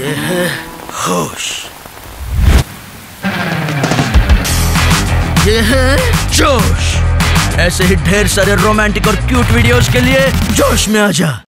यह होश। यह जोश। ऐसे ही ढेर सारे रोमांटिक और क्यूट वीडियोस के लिए जोश में आ जा।